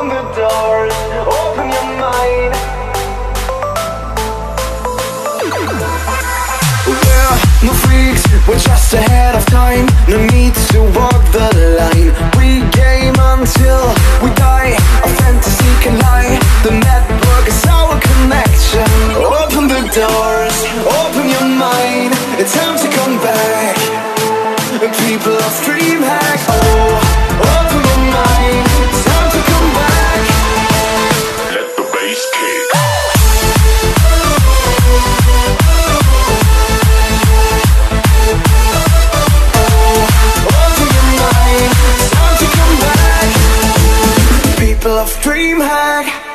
Open the doors, open your mind. No freaks, we're just ahead of time. No need to walk the line. We game until we die. Our fantasy can lie. The network is our connection. Open the doors, open your mind. It's time to come back. People of DreamHack of DreamHack